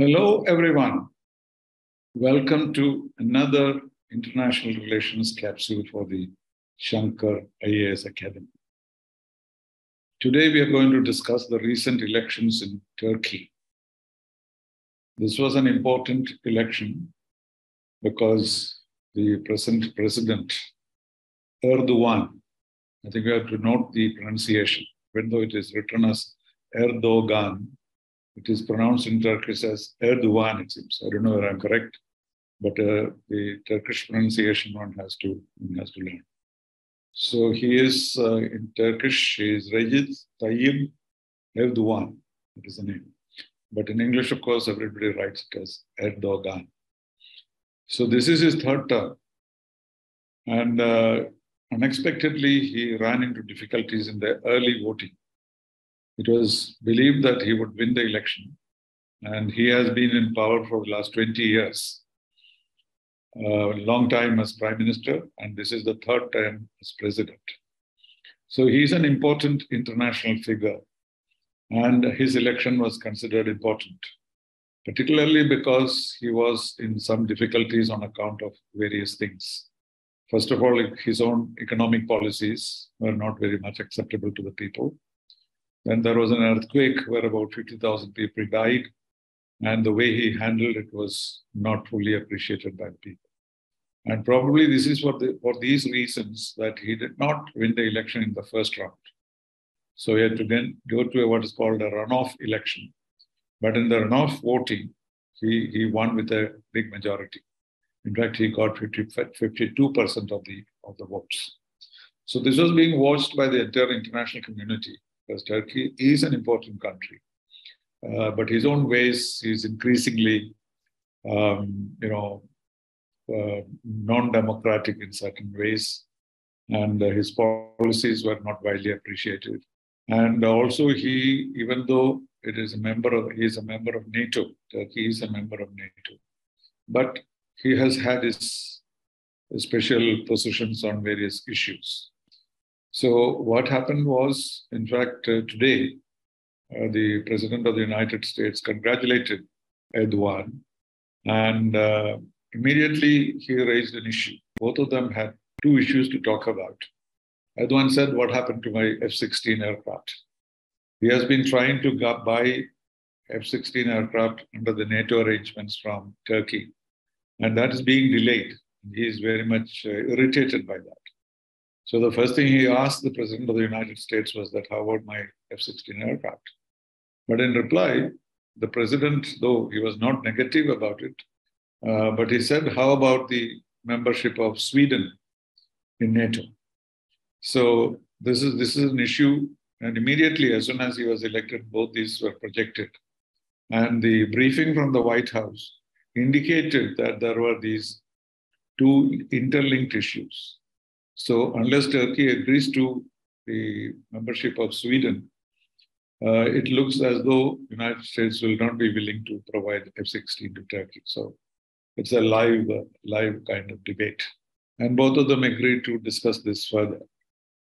Hello, everyone. Welcome to another international relations capsule for the Shankar IAS Academy. Today, we are going to discuss the recent elections in Turkey. This was an important election because the present president, Erdogan, I think we have to note the pronunciation, even though it is written as Erdogan, it is pronounced in Turkish as Erdogan, it seems. I don't know whether I'm correct, but uh, the Turkish pronunciation one has to, one has to learn. So he is uh, in Turkish, he is Recep Tayyip Erdogan, that is the name. But in English, of course, everybody writes it as Erdogan. So this is his third term. And uh, unexpectedly, he ran into difficulties in the early voting. It was believed that he would win the election, and he has been in power for the last 20 years. A long time as prime minister, and this is the third time as president. So he's an important international figure, and his election was considered important, particularly because he was in some difficulties on account of various things. First of all, his own economic policies were not very much acceptable to the people. Then there was an earthquake where about 50,000 people died, and the way he handled it was not fully appreciated by the people. And probably this is for, the, for these reasons that he did not win the election in the first round. So he had to then go to a, what is called a runoff election. But in the runoff voting, he, he won with a big majority. In fact, he got 50, 52% of the, of the votes. So this was being watched by the entire international community because Turkey is an important country. Uh, but his own ways is increasingly, um, you know, uh, non-democratic in certain ways, and uh, his policies were not widely appreciated. And also, he, even though it is a member of, he is a member of NATO. Turkey is a member of NATO, but he has had his special positions on various issues. So what happened was, in fact, uh, today, uh, the President of the United States congratulated Erdogan, and uh, immediately he raised an issue. Both of them had two issues to talk about. Erdogan said, What happened to my F 16 aircraft? He has been trying to buy F 16 aircraft under the NATO arrangements from Turkey, and that is being delayed. He is very much irritated by that. So the first thing he asked the President of the United States was that, how about my F-16 aircraft? But in reply, the President, though he was not negative about it, uh, but he said, how about the membership of Sweden in NATO? So this is, this is an issue. And immediately, as soon as he was elected, both these were projected. And the briefing from the White House indicated that there were these two interlinked issues. So unless Turkey agrees to the membership of Sweden, uh, it looks as though the United States will not be willing to provide F-16 to Turkey. So it's a live, uh, live kind of debate. And both of them agreed to discuss this further.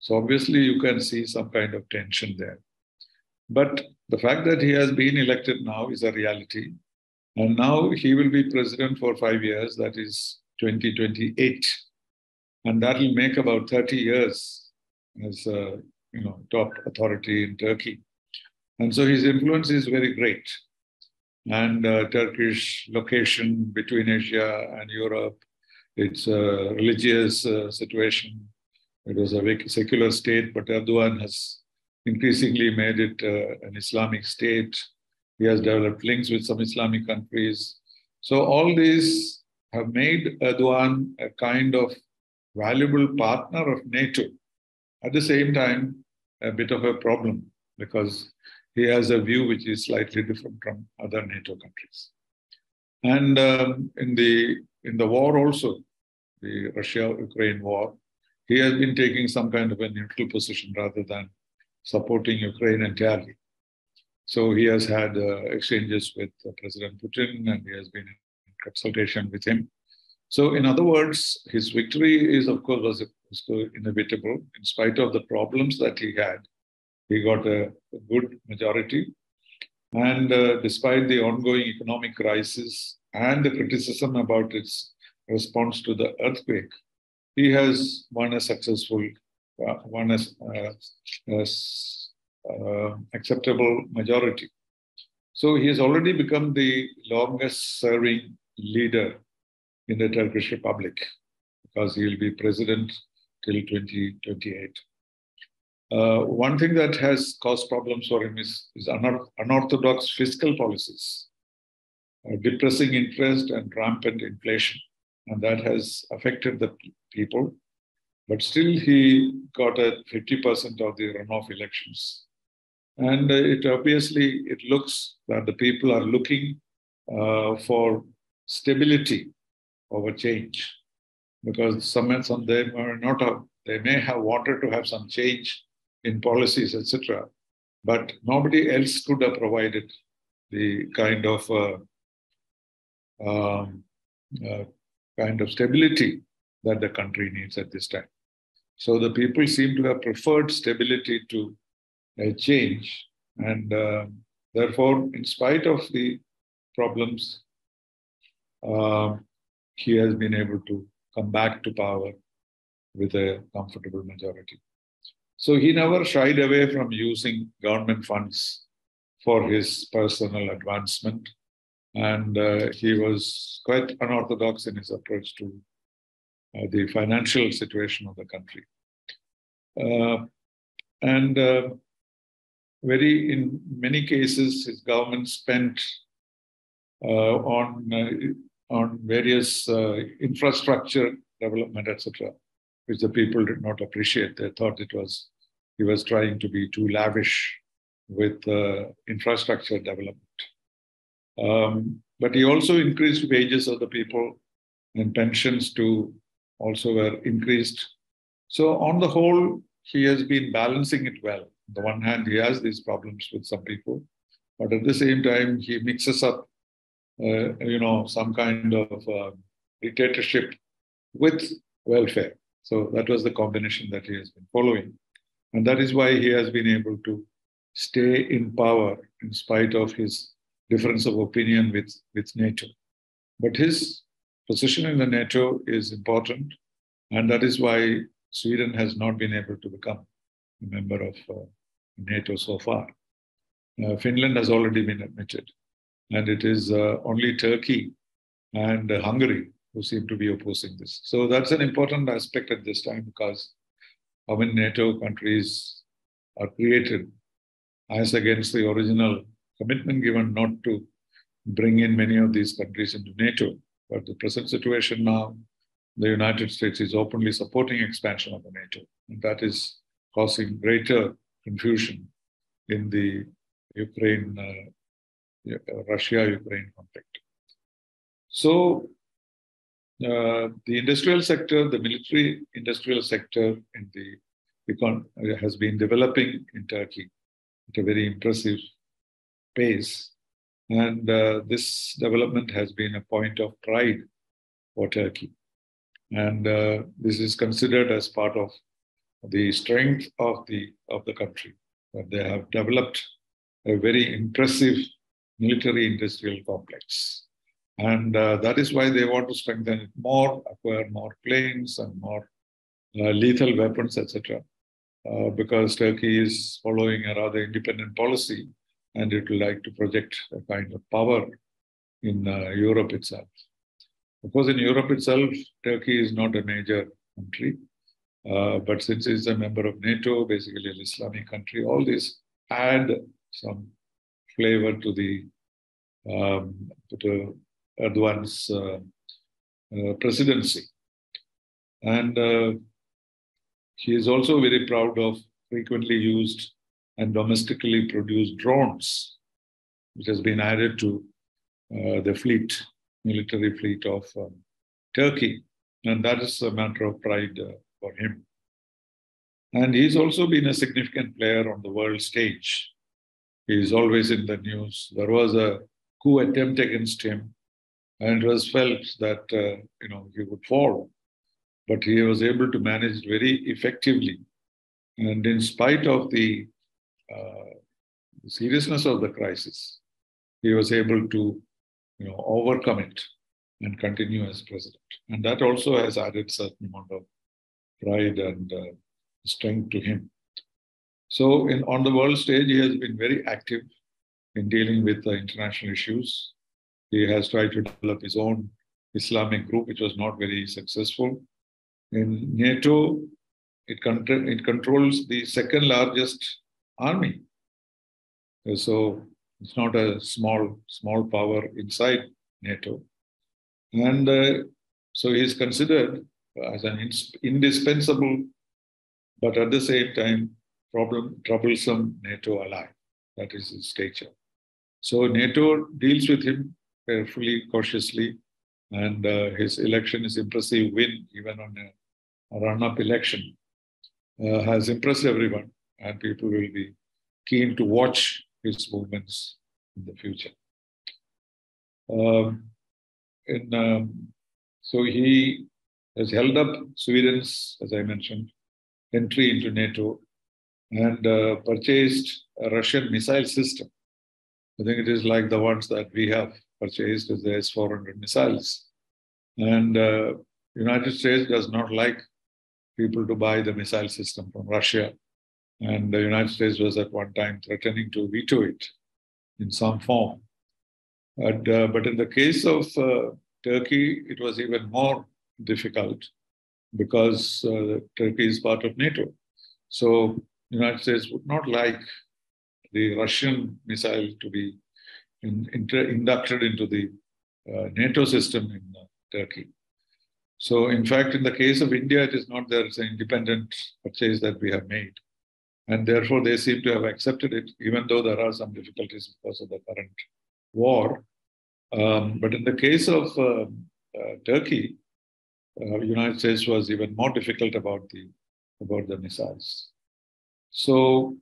So obviously you can see some kind of tension there. But the fact that he has been elected now is a reality. And now he will be president for five years, that is 2028 and that will make about 30 years as a you know, top authority in Turkey. And so his influence is very great. And uh, Turkish location between Asia and Europe, it's a religious uh, situation. It was a secular state, but Erdogan has increasingly made it uh, an Islamic state. He has developed links with some Islamic countries. So all these have made Erdogan a kind of valuable partner of NATO. At the same time, a bit of a problem because he has a view which is slightly different from other NATO countries. And um, in the in the war also, the Russia-Ukraine war, he has been taking some kind of a neutral position rather than supporting Ukraine entirely. So he has had uh, exchanges with uh, President Putin, and he has been in consultation with him. So, in other words, his victory is, of course, was, was inevitable. In spite of the problems that he had, he got a, a good majority. And uh, despite the ongoing economic crisis and the criticism about its response to the earthquake, he has won a successful, uh, won a, uh, uh, acceptable majority. So he has already become the longest serving leader in the Turkish Republic because he will be president till 2028. Uh, one thing that has caused problems for him is, is unorthodox fiscal policies, uh, depressing interest and rampant inflation. And that has affected the people. But still, he got a 50% of the runoff elections. And it obviously, it looks that the people are looking uh, for stability over change because some, some they may not have, they may have wanted to have some change in policies, etc. But nobody else could have provided the kind of uh, um, uh, kind of stability that the country needs at this time. So the people seem to have preferred stability to a change, and uh, therefore, in spite of the problems, uh, he has been able to come back to power with a comfortable majority. So he never shied away from using government funds for his personal advancement. And uh, he was quite unorthodox in his approach to uh, the financial situation of the country. Uh, and uh, very, in many cases, his government spent uh, on, uh, on various infrastructure development, etc which the people did not appreciate. They thought it was he was trying to be too lavish with uh, infrastructure development. Um, but he also increased wages of the people, and pensions too also were increased. So on the whole, he has been balancing it well. On the one hand, he has these problems with some people, but at the same time, he mixes up, uh, you know, some kind of uh, dictatorship with welfare. So that was the combination that he has been following. And that is why he has been able to stay in power in spite of his difference of opinion with, with NATO. But his position in the NATO is important, and that is why Sweden has not been able to become a member of uh, NATO so far. Uh, Finland has already been admitted, and it is uh, only Turkey and Hungary who seem to be opposing this. So that's an important aspect at this time because how many NATO countries are created as against the original commitment given not to bring in many of these countries into NATO. But the present situation now, the United States is openly supporting expansion of the NATO, and that is causing greater confusion in the Ukraine, uh, Russia-Ukraine conflict. So uh, the industrial sector, the military industrial sector in the econ has been developing in Turkey at a very impressive pace. And uh, this development has been a point of pride for Turkey. And uh, this is considered as part of the strength of the, of the country. That they have developed a very impressive military industrial complex. And uh, that is why they want to strengthen it more, acquire more planes and more uh, lethal weapons, etc. Uh, because Turkey is following a rather independent policy and it would like to project a kind of power in uh, Europe itself. Of course, in Europe itself, Turkey is not a major country. Uh, but since it's a member of NATO, basically an Islamic country, all this add some flavor to the um, to Erdogan's uh, uh, presidency. And uh, he is also very proud of frequently used and domestically produced drones, which has been added to the fleet, military fleet of um, Turkey. And that is a matter of pride for him. And he's also been a significant player on the world stage. He's always in the news. There was a coup attempt against him and it was felt that uh, you know he would fall, but he was able to manage very effectively, and in spite of the uh, seriousness of the crisis, he was able to you know, overcome it and continue as president. And that also has added certain amount of pride and uh, strength to him. So, in, on the world stage, he has been very active in dealing with the international issues. He has tried to develop his own Islamic group, which was not very successful. In NATO, it, con- it controls the second largest army. So it's not a small small power inside NATO, and uh, so he is considered as an indispensable, but at the same time problem troublesome NATO ally. That is his stature. So NATO deals with him carefully, cautiously, and uh, his election is impressive win, even on a, a run-up election, uh, has impressed everyone, and people will be keen to watch his movements in the future. Um, in, um, so he has held up Sweden's, as I mentioned, entry into NATO and uh, purchased a Russian missile system. I think it is like the ones that we have purchased as the S-400 missiles. And uh, United States does not like people to buy the missile system from Russia and the United States was at one time threatening to veto it in some form. But, uh, but in the case of uh, Turkey, it was even more difficult because uh, Turkey is part of NATO. So United States would not like the Russian missile to be in, inter, inducted into the uh, NATO system in uh, Turkey. So, in fact, in the case of India, it is not there; it's an independent purchase that we have made and therefore they seem to have accepted it, even though there are some difficulties because of the current war. Um, but in the case of uh, uh, Turkey, uh, United States was even more difficult about the about the missiles. So,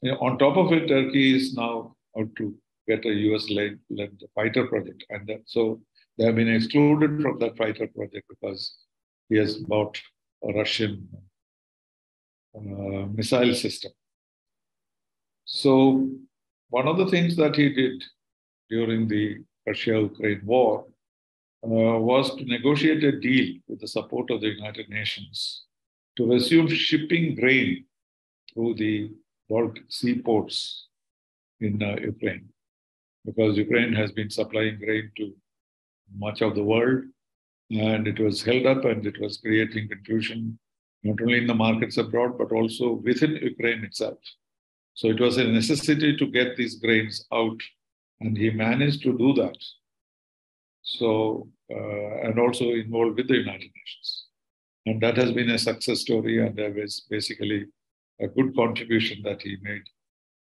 you know, on top of it, Turkey is now out to get a US-led led fighter project, and that, so they have been excluded from that fighter project because he has bought a Russian uh, missile system. So, one of the things that he did during the Russia Ukraine war uh, was to negotiate a deal with the support of the United Nations to resume shipping grain through the Baltic seaports in uh, Ukraine, because Ukraine has been supplying grain to much of the world, and it was held up and it was creating confusion not only in the markets abroad, but also within Ukraine itself. So it was a necessity to get these grains out, and he managed to do that. So, uh, and also involved with the United Nations. And that has been a success story, and there was basically a good contribution that he made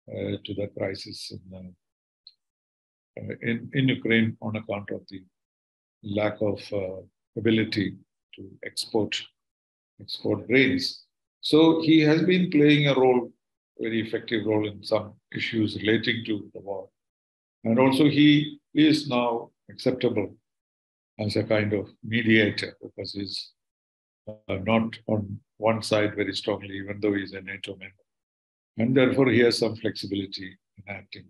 uh, to the crisis in, uh, in, in, Ukraine on account of the lack of uh, ability to export export grains. So he has been playing a role, very effective role in some issues relating to the war. And also he is now acceptable as a kind of mediator because he's uh, not on one side very strongly, even though he's a NATO member. And therefore he has some flexibility in acting.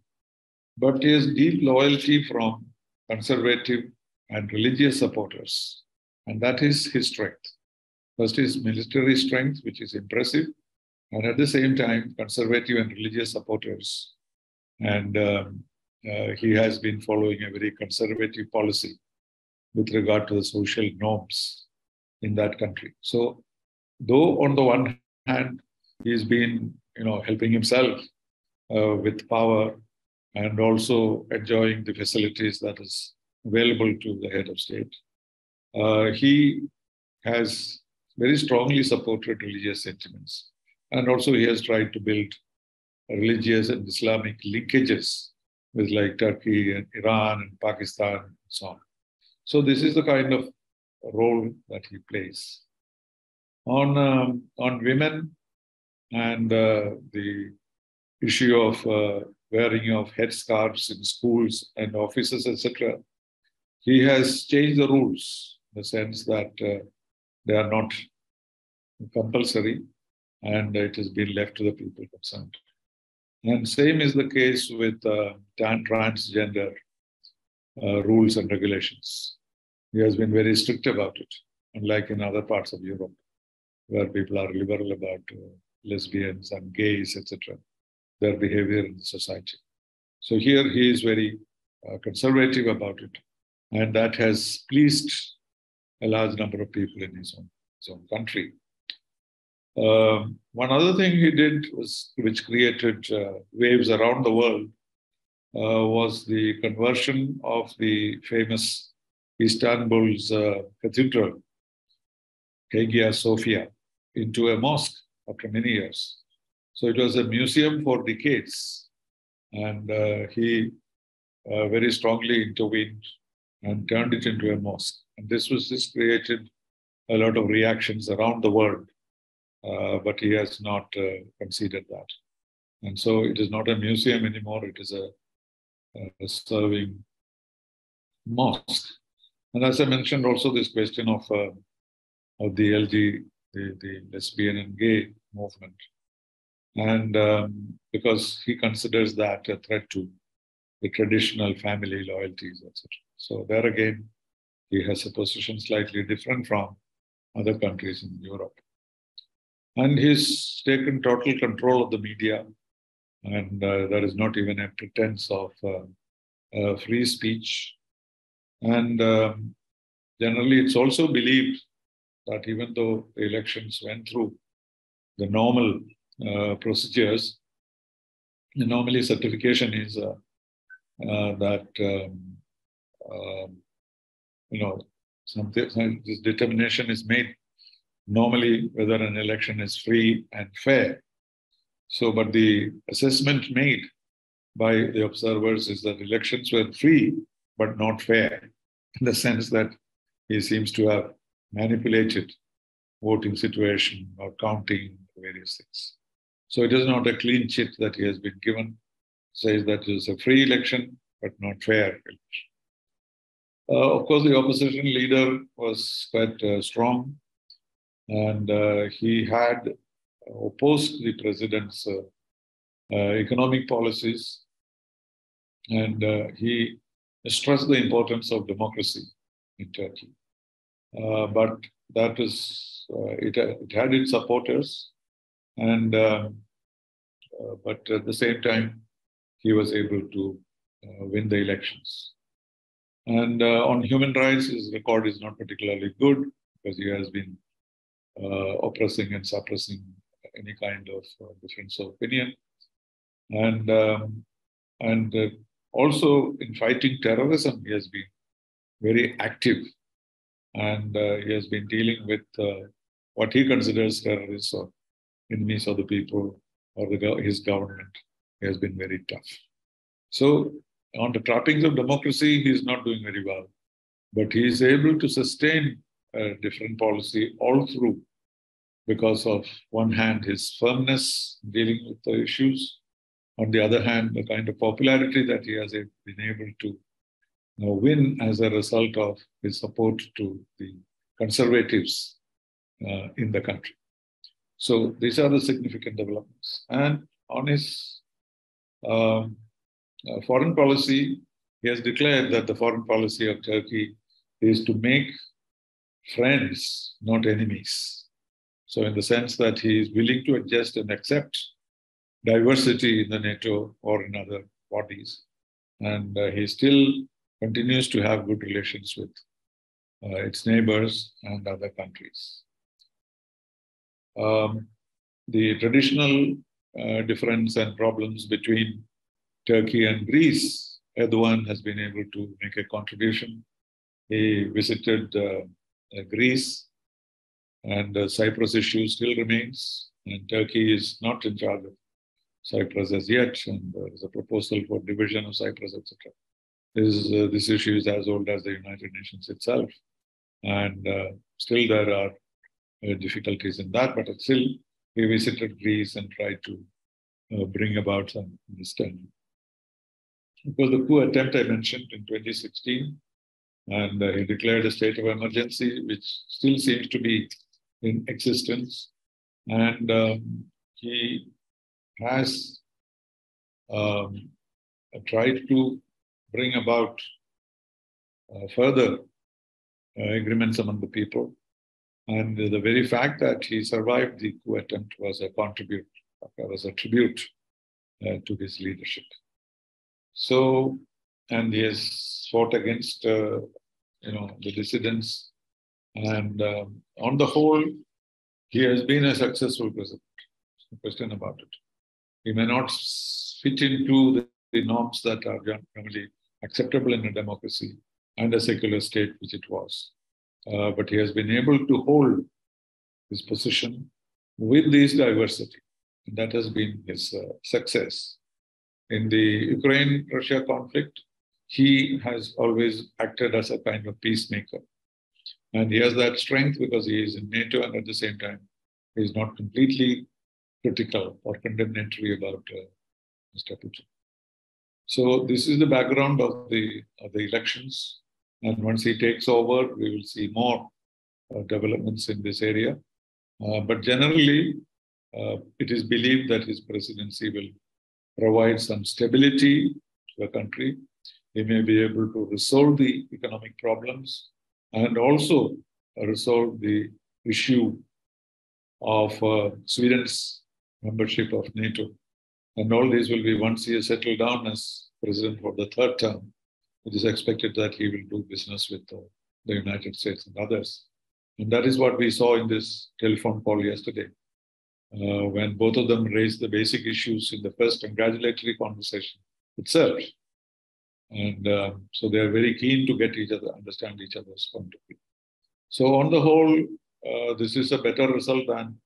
But he has deep loyalty from conservative and religious supporters. And that is his strength. First is military strength, which is impressive, and at the same time, conservative and religious supporters. And um, uh, he has been following a very conservative policy with regard to the social norms in that country. So, though on the one hand, he's been, you know, helping himself uh, with power and also enjoying the facilities that is available to the head of state, uh, he has very strongly supported religious sentiments. And also, he has tried to build religious and Islamic linkages with like Turkey and Iran and Pakistan and so on. So, this is the kind of role that he plays. On, um, on women and uh, the issue of uh, wearing of headscarves in schools and offices, etc., he has changed the rules in the sense that uh, they are not compulsory and it has been left to the people concerned. And same is the case with uh, transgender uh, rules and regulations. He has been very strict about it, unlike in other parts of Europe, where people are liberal about uh, lesbians and gays, etc., their behavior in the society. So here he is very uh, conservative about it, and that has pleased a large number of people in his own, his own country. Um, one other thing he did was, which created uh, waves around the world, uh, was the conversion of the famous Istanbul's uh, cathedral, Hagia Sophia, into a mosque after many years. So it was a museum for decades, and uh, he uh, very strongly intervened and turned it into a mosque. And this was this created a lot of reactions around the world uh, but he has not uh, conceded that. And so it is not a museum anymore, it is a, a serving mosque. And as I mentioned, also this question of, uh, of the LG, the, the lesbian and gay movement. And um, because he considers that a threat to the traditional family loyalties, etc. So there again, he has a position slightly different from other countries in Europe. And he's taken total control of the media, and uh, there is not even a pretense of uh, uh, free speech. And um, generally, it's also believed that even though the elections went through the normal uh, procedures, normally certification is uh, uh, that um, um, you know something this determination is made normally whether an election is free and fair. So, but the assessment made by the observers is that elections were free but not fair, in the sense that he seems to have manipulated voting situation or counting various things. So it is not a clean chit that he has been given. Says that it is a free election but not fair election. Uh, of course, the opposition leader was quite uh, strong and uh, he had opposed the president's uh, uh, economic policies, and he stressed the importance of democracy in Turkey. but that is, it, it had its supporters, and um, but at the same time, he was able to uh, win the elections. And uh, on human rights, his record is not particularly good because he has been uh, oppressing and suppressing any kind of uh, difference of opinion. And, um, and uh, also in fighting terrorism, he has been very active. And uh, he has been dealing with uh, what he considers terrorists or enemies of the people or the, his government. He has been very tough. So, on the trappings of democracy, he is not doing very well. But he is able to sustain a different policy all through because of one hand his firmness dealing with the issues, on the other hand the kind of popularity that he has been able to win as a result of his support to the conservatives uh, in the country. So these are the significant developments. And on his um, uh, foreign policy, he has declared that the foreign policy of Turkey is to make friends, not enemies. So, in the sense that he is willing to adjust and accept diversity in the NATO or in other bodies. And uh, he still continues to have good relations with uh, its neighbors and other countries. Um, the traditional uh, difference and problems between Turkey and Greece, Erdogan has been able to make a contribution. He visited uh, uh, Greece and the Cyprus issue still remains, and Turkey is not in charge of Cyprus as yet, and there is a proposal for division of Cyprus, etc. This, uh, this issue is as old as the United Nations itself, and uh, still there are uh, difficulties in that, but still we visited Greece and tried to uh, bring about some understanding. Because the coup attempt I mentioned in 2016, and uh, he declared a state of emergency, which still seems to be in existence. And um, he has um, tried to bring about uh, further uh, agreements among the people. And the very fact that he survived the coup attempt was a contribute, was a tribute uh, to his leadership. So, and he has fought against, uh, you know, the dissidents. And um, on the whole, he has been a successful president. No question about it. He may not fit into the, the norms that are generally acceptable in a democracy and a secular state, which it was. Uh, but he has been able to hold his position with this diversity. And that has been his uh, success. In the Ukraine Russia conflict, he has always acted as a kind of peacemaker. And he has that strength because he is in NATO and at the same time, he is not completely critical or condemnatory about uh, Mr. Putin. So this is the background of the, of the elections. And once he takes over, we will see more uh, developments in this area. Uh, but generally, uh, it is believed that his presidency will provide some stability to the country. He may be able to resolve the economic problems and also resolve the issue of uh, Sweden's membership of NATO. And all these will be once he is settled down as president for the third term, it is expected that he will do business with uh, the United States and others. And that is what we saw in this telephone call yesterday, uh, when both of them raised the basic issues in the first congratulatory conversation itself. And uh, so they are very keen to get each other, understand each other's point of view. So, on the whole, uh, this is a better result than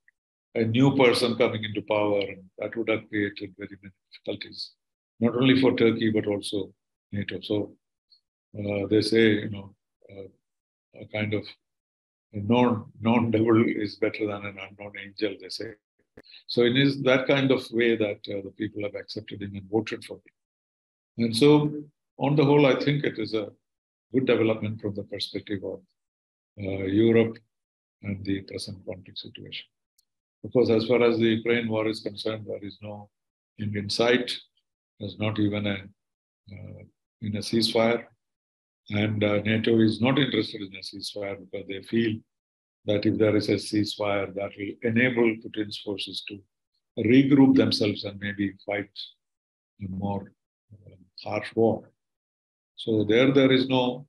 a new person coming into power, and that would have created very many difficulties, not only for Turkey but also NATO. So uh, they say, you know, uh, a kind of a known known devil is better than an unknown angel. They say. So it is that kind of way that uh, the people have accepted him and voted for him. And so, on the whole, I think it is a good development from the perspective of uh, Europe and the present conflict situation. Of course, as far as the Ukraine war is concerned, there is no Indian sight. There's not even a uh, in a ceasefire. And uh, NATO is not interested in a ceasefire because they feel that if there is a ceasefire, that will enable Putin's forces to regroup themselves and maybe fight a more uh, harsh war. So there, there is no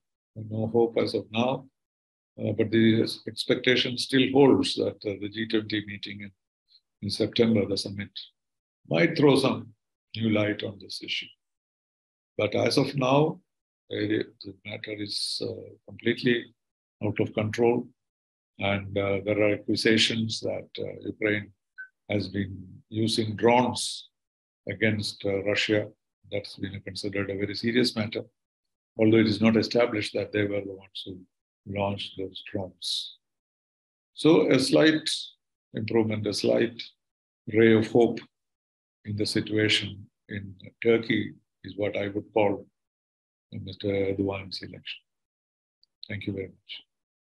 no hope as of now. Uh, but the expectation still holds that uh, the G20 meeting in, in September, the summit, might throw some new light on this issue. But as of now, the matter is uh, completely out of control. And uh, there are accusations that uh, Ukraine has been using drones against Russia. That's been considered a very serious matter, although it is not established that they were the ones who launched those drones. So, a slight improvement, a slight ray of hope in the situation in Turkey is what I would call Mr. Erdogan's election. Thank you very much.